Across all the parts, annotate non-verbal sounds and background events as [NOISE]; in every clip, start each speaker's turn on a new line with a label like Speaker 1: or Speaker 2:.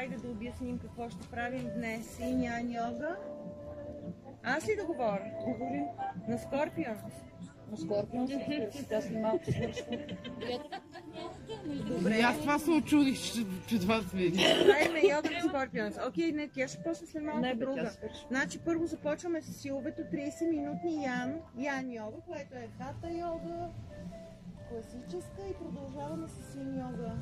Speaker 1: Хайде да обясним какво ще правим днес. Иньян йога. Аз ли да говоря?
Speaker 2: Говори.
Speaker 1: На Скорпион.
Speaker 2: На Скорпион се се, тя след малко.
Speaker 1: Добре.
Speaker 3: И аз това се очудих, че, че това сме.
Speaker 1: Правиме йога на Скорпион. Окей, не, тя ще почне след малко
Speaker 2: Не,
Speaker 1: друга. Значи първо започваме с силовето 30 минутни ян, ян йога, което е хата йога, класическа и продължаваме с син йога.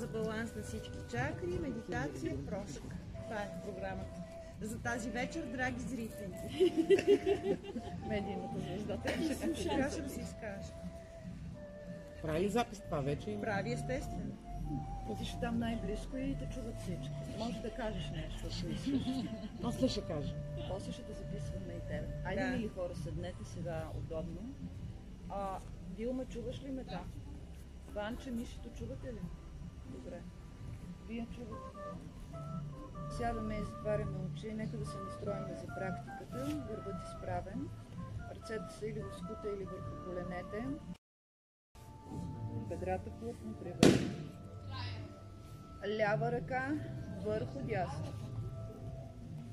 Speaker 1: За баланс на всички чакри, медитация, прошка. Това е програмата. За тази вечер, драги зрители. [LAUGHS]
Speaker 2: Медийната звезда.
Speaker 1: Сега ще си изкажа.
Speaker 3: Прави ли запис това вече?
Speaker 1: Прави естествено.
Speaker 2: Ти ще там най-близко и те чуват всички. Може да кажеш нещо, ако искаш. [LAUGHS]
Speaker 3: После ще кажа.
Speaker 2: После ще те записваме и тебе. Айде,
Speaker 1: Да.
Speaker 2: мили хора, седнете сега удобно. А, Дилма, чуваш ли ме там? Ванче, Мишето, чувате ли? Добре. Вие чувате. Сядаме и затваряме очи. Нека да се настроим за практиката. Гърбът изправен. Ръцете са или в скута, или върху коленете. Бедрата плътно привързани. Лява ръка върху дясна.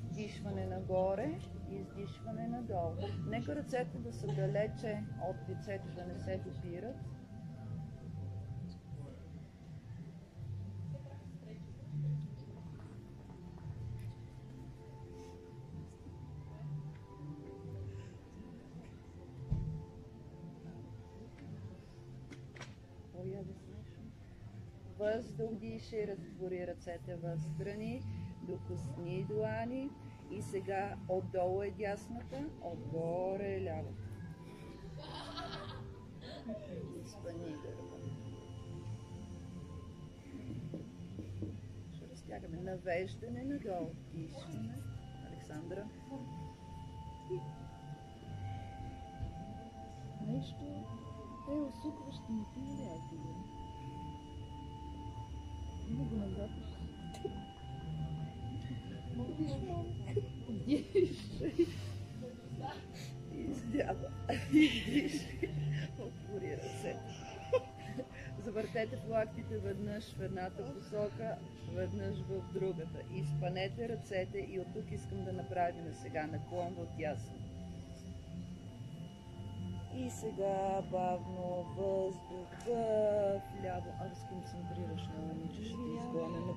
Speaker 2: Дишване нагоре, издишване надолу. Нека ръцете да са далече от лицето, да не се допират. Въздух диши, разтвори ръцете в страни, докосни длани и сега отдолу е дясната, отгоре е лявата. Спани гърба. Ще разтягаме навеждане надолу. Дишване. Александра. Нещо е усукващо ми ти или аз Дишай. Отвори ръце. Завъртете в лактите веднъж в едната посока, веднъж в другата. Изпанете ръцете и от тук искам да направим сега наклон в дясно. И сега бавно въздух в ляво. А разконцентрираш на момиче, ще изгоня на